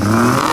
Bye.